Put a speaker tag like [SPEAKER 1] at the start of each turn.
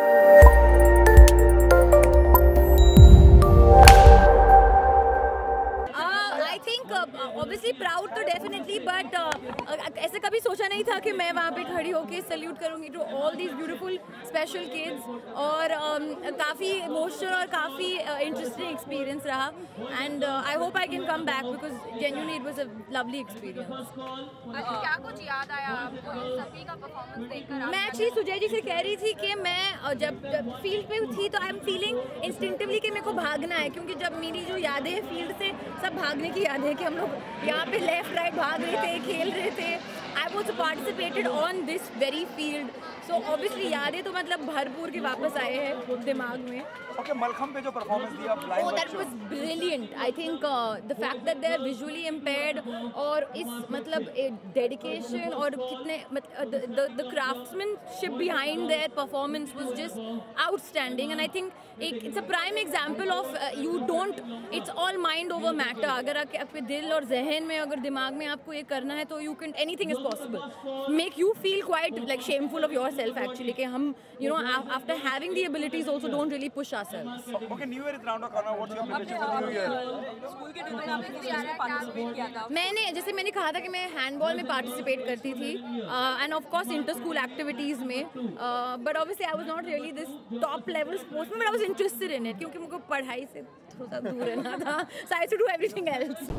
[SPEAKER 1] Uh, I think uh, obviously proud to definitely, but uh, ऐसे कभी सोचा नहीं था कि मैं वहाँ पे खड़ी होकर सल्यूट करूँगी to all these beautiful special kids और um, काफ़ी इमोशनल और काफ़ी इंटरेस्टिंग एक्सपीरियंस रहा। And I hope I can come back because genuinely it was a lovely experience
[SPEAKER 2] क्या कुछ याद आया आपको सभी का परफॉर्मेंस
[SPEAKER 1] मैं एक्चुअली सुजय जी से कह रही थी कि मैं जब जब फ़ील्ड पे थी तो आई एम फीलिंग इंस्टिंक्टिवली कि मेरे को भागना है। क्योंकि जब मेरी जो यादें हैं फ़ील्ड से सब भागने की यादें हैं कि हम लोग यहाँ पे लेफ़्ट राइट भाग रहे थे खेल रहे थे। I was participated on this very field so obviously यादें तो मतलब भरपूर के वापस आए हैं दिमाग में।
[SPEAKER 3] ओके मलखम पे जो परफॉर्मेंस दिया
[SPEAKER 1] that was brilliant I think the fact that they are visually impaired और इस मतलब डेडिकेशन और कितने the craftsmanship behind their performance was just outstanding and I think एक it's a prime example of you don't it's all mind over matter अगर आपके दिल और जहन में अगर दिमाग में आपको ये करना है तो you can anything is possible. Make you feel quite like shameful of yourself actually कि हम you know af- after having the abilities also don't really push ourselves.
[SPEAKER 3] Okay new year is round the corner what's your preparation for new year
[SPEAKER 4] school के tournament में participate किया था?
[SPEAKER 1] मैंने जैसे मैंने कहा था कि मैं हैंडबॉल में पार्टिसिपेट करती थी and of course inter school activities में but obviously I was not really this top level sports में but I was interested in it क्योंकि मुझे पढ़ाई से थोड़ा दूर रहना था so I to do everything else